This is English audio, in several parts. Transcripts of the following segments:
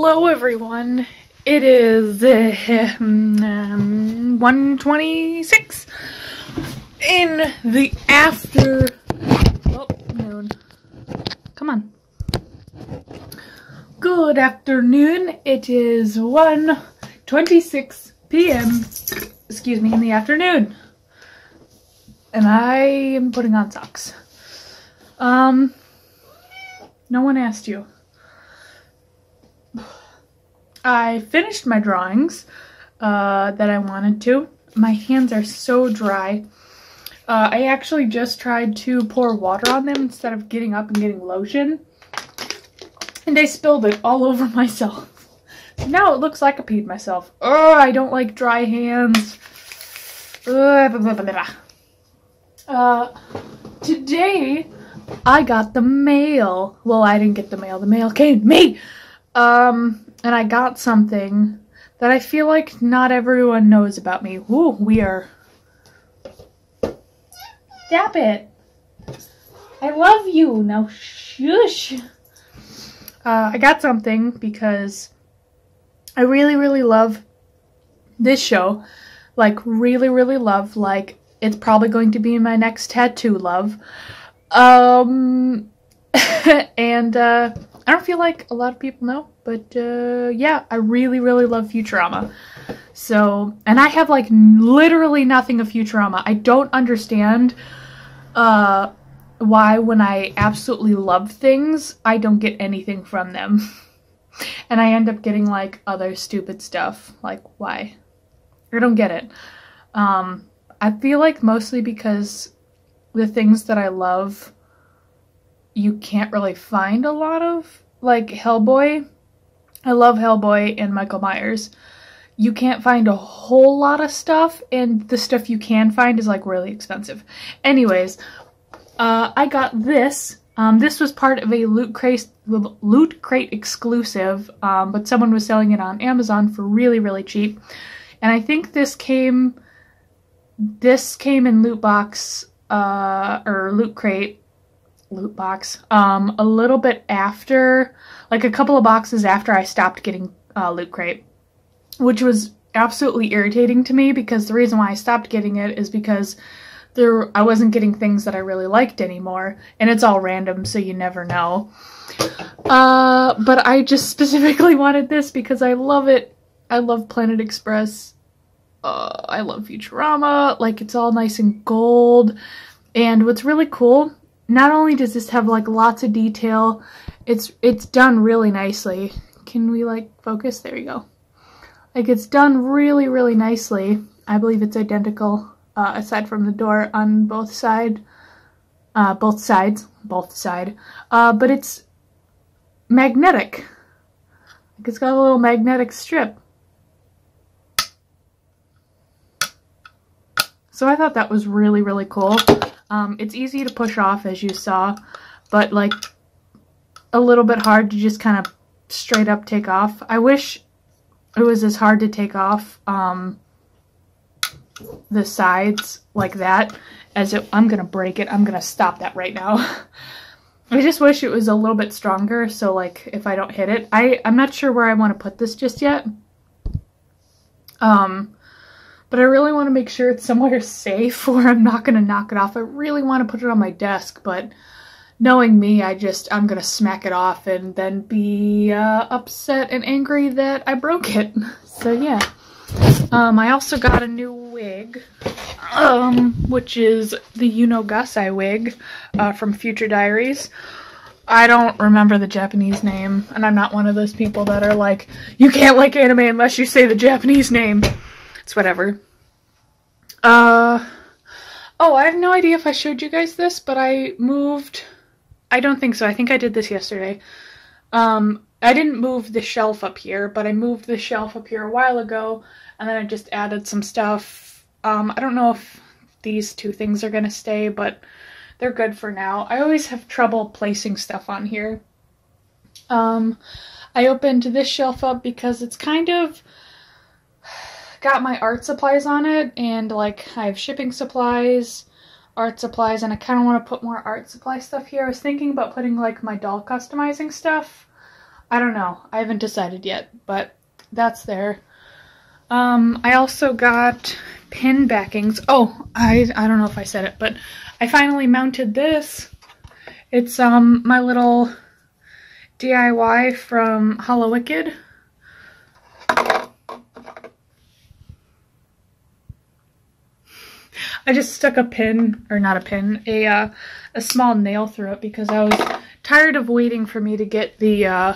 Hello everyone. It is uh, um, 126 in the after oh, noon. Come on. Good afternoon. It is 1:26 p.m. Excuse me, in the afternoon. And I am putting on socks. Um no one asked you. I finished my drawings uh, that I wanted to. My hands are so dry. Uh, I actually just tried to pour water on them instead of getting up and getting lotion. And I spilled it all over myself. now it looks like I peed myself. Oh, I don't like dry hands. Uh, today, I got the mail. Well, I didn't get the mail. The mail came me. Um, and I got something that I feel like not everyone knows about me. Ooh, we are. Stop it. I love you. Now shush. Uh, I got something because I really, really love this show. Like, really, really love. Like, it's probably going to be my next tattoo love. Um, and, uh, I don't feel like a lot of people know, but uh, yeah, I really, really love Futurama. So, and I have like literally nothing of Futurama. I don't understand uh, why when I absolutely love things, I don't get anything from them. and I end up getting like other stupid stuff. Like, why? I don't get it. Um, I feel like mostly because the things that I love you can't really find a lot of. Like Hellboy, I love Hellboy and Michael Myers. You can't find a whole lot of stuff, and the stuff you can find is like really expensive. Anyways, uh, I got this. Um, this was part of a Loot Crate, Loot Crate exclusive, um, but someone was selling it on Amazon for really, really cheap. And I think this came, this came in Loot Box, uh, or Loot Crate, loot box um, a little bit after, like a couple of boxes after I stopped getting uh, Loot Crate, which was absolutely irritating to me because the reason why I stopped getting it is because there I wasn't getting things that I really liked anymore, and it's all random, so you never know. Uh, but I just specifically wanted this because I love it. I love Planet Express. Uh, I love Futurama. Like, it's all nice and gold. And what's really cool not only does this have like lots of detail, it's it's done really nicely. Can we like focus? There you go. Like it's done really, really nicely. I believe it's identical uh, aside from the door on both side, uh, both sides, both side. Uh, but it's magnetic. Like it's got a little magnetic strip. So I thought that was really, really cool. Um, it's easy to push off as you saw, but like a little bit hard to just kind of straight up take off. I wish it was as hard to take off um, the sides like that as it, I'm going to break it. I'm going to stop that right now. I just wish it was a little bit stronger so like if I don't hit it. I, I'm not sure where I want to put this just yet. Um, but I really want to make sure it's somewhere safe where I'm not going to knock it off. I really want to put it on my desk, but knowing me, I just, I'm going to smack it off and then be uh, upset and angry that I broke it. So yeah. Um, I also got a new wig, um, which is the Yuno Gasai wig uh, from Future Diaries. I don't remember the Japanese name, and I'm not one of those people that are like, you can't like anime unless you say the Japanese name. It's whatever. Uh, oh, I have no idea if I showed you guys this, but I moved, I don't think so. I think I did this yesterday. Um, I didn't move the shelf up here, but I moved the shelf up here a while ago, and then I just added some stuff. Um, I don't know if these two things are going to stay, but they're good for now. I always have trouble placing stuff on here. Um, I opened this shelf up because it's kind of got my art supplies on it and like I have shipping supplies, art supplies, and I kind of want to put more art supply stuff here. I was thinking about putting like my doll customizing stuff I don't know. I haven't decided yet, but that's there. Um, I also got pin backings. Oh, I, I don't know if I said it, but I finally mounted this. It's um my little DIY from Hallowicked. I just stuck a pin, or not a pin, a, uh, a small nail through it because I was tired of waiting for me to get the, uh,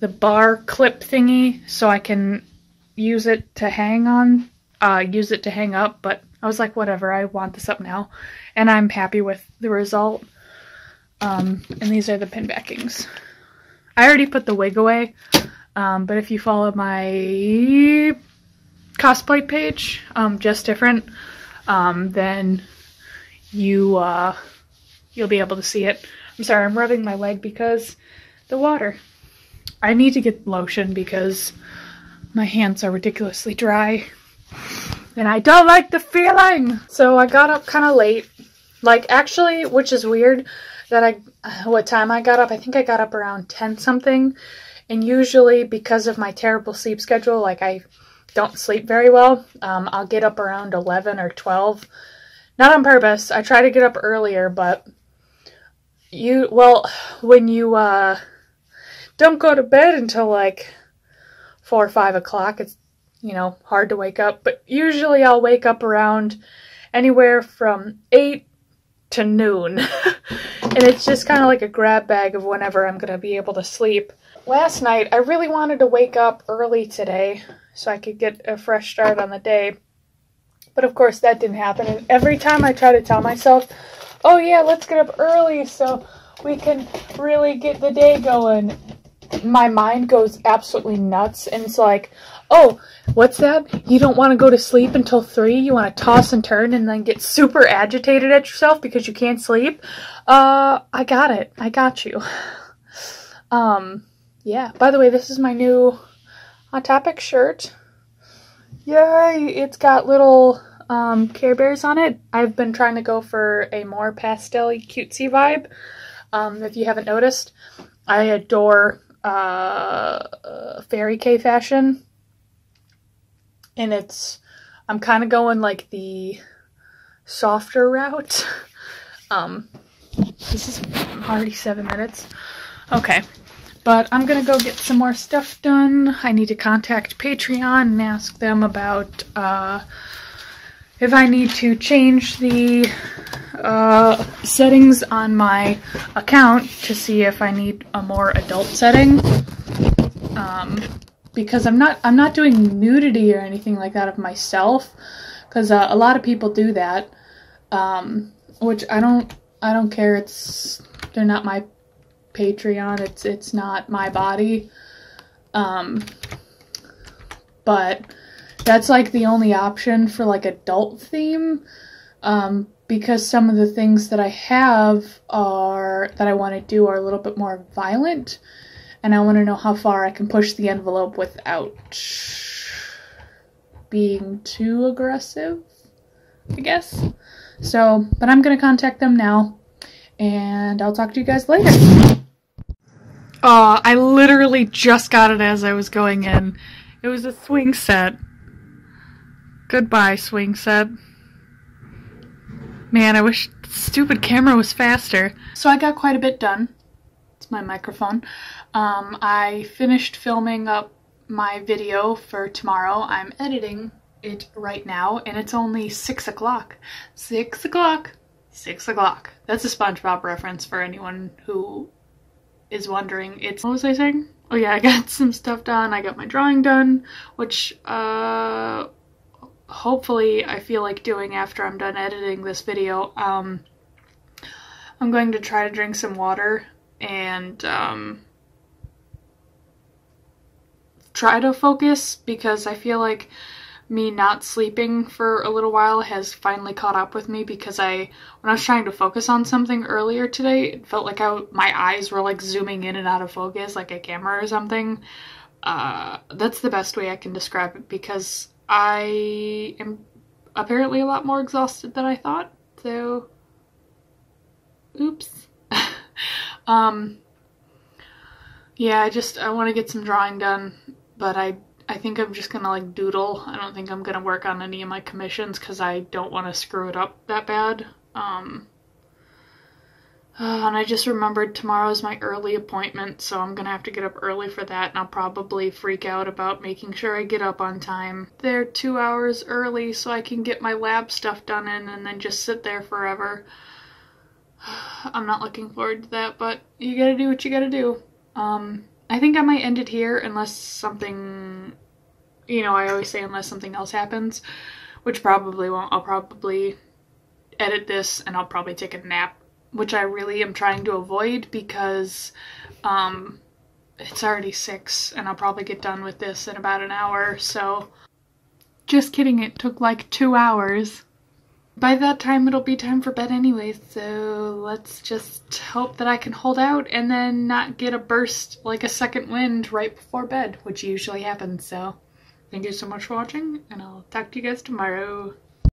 the bar clip thingy so I can use it to hang on, uh, use it to hang up, but I was like, whatever, I want this up now. And I'm happy with the result. Um, and these are the pin backings. I already put the wig away, um, but if you follow my cosplay page, um, Jess Different, um, then you, uh, you'll be able to see it. I'm sorry, I'm rubbing my leg because the water. I need to get lotion because my hands are ridiculously dry. And I don't like the feeling! So I got up kind of late. Like, actually, which is weird that I, what time I got up. I think I got up around 10 something. And usually, because of my terrible sleep schedule, like I don't sleep very well, um, I'll get up around 11 or 12. Not on purpose. I try to get up earlier, but you, well, when you, uh, don't go to bed until like four or five o'clock. It's, you know, hard to wake up, but usually I'll wake up around anywhere from eight to noon. and it's just kind of like a grab bag of whenever I'm going to be able to sleep. Last night, I really wanted to wake up early today so I could get a fresh start on the day. But of course, that didn't happen. And every time I try to tell myself, oh yeah, let's get up early so we can really get the day going, my mind goes absolutely nuts and it's like, oh, what's that? You don't want to go to sleep until 3? You want to toss and turn and then get super agitated at yourself because you can't sleep? Uh, I got it. I got you. Um, yeah. By the way, this is my new Hot Topic shirt. Yay! It's got little um, Care Bears on it. I've been trying to go for a more pastel cutesy vibe. Um, if you haven't noticed, I adore uh, Fairy Kei fashion. And it's, I'm kind of going like the softer route. um, this is already seven minutes. Okay. But I'm gonna go get some more stuff done. I need to contact Patreon and ask them about uh, if I need to change the uh, settings on my account to see if I need a more adult setting. Um, because I'm not I'm not doing nudity or anything like that of myself, because uh, a lot of people do that, um, which I don't I don't care. It's they're not my Patreon. It's it's not my body. Um, but that's like the only option for like adult theme. Um, because some of the things that I have are that I want to do are a little bit more violent and I want to know how far I can push the envelope without being too aggressive, I guess. So, but I'm going to contact them now and I'll talk to you guys later. Oh, I literally just got it as I was going in. It was a swing set. Goodbye, swing set. Man, I wish stupid camera was faster. So I got quite a bit done. It's my microphone. Um, I finished filming up my video for tomorrow. I'm editing it right now, and it's only 6 o'clock. 6 o'clock. 6 o'clock. That's a SpongeBob reference for anyone who is wondering. It's, what was I saying? Oh yeah, I got some stuff done. I got my drawing done, which, uh, hopefully I feel like doing after I'm done editing this video. Um, I'm going to try to drink some water and um, try to focus because I feel like me not sleeping for a little while has finally caught up with me because I when I was trying to focus on something earlier today it felt like I my eyes were like zooming in and out of focus like a camera or something uh, that's the best way I can describe it because I am apparently a lot more exhausted than I thought, so oops. um yeah, I just I want to get some drawing done, but I I think I'm just gonna like doodle. I don't think I'm gonna work on any of my commissions because I don't want to screw it up that bad. Um, uh, and I just remembered tomorrow is my early appointment, so I'm gonna have to get up early for that, and I'll probably freak out about making sure I get up on time. They're two hours early, so I can get my lab stuff done in and then just sit there forever. I'm not looking forward to that, but you gotta do what you gotta do. Um, I think I might end it here unless something, you know, I always say unless something else happens, which probably won't. I'll probably edit this and I'll probably take a nap which I really am trying to avoid because um, it's already 6 and I'll probably get done with this in about an hour, so just kidding, it took like two hours. By that time it'll be time for bed anyway, so let's just hope that I can hold out and then not get a burst like a second wind right before bed, which usually happens, so thank you so much for watching and I'll talk to you guys tomorrow.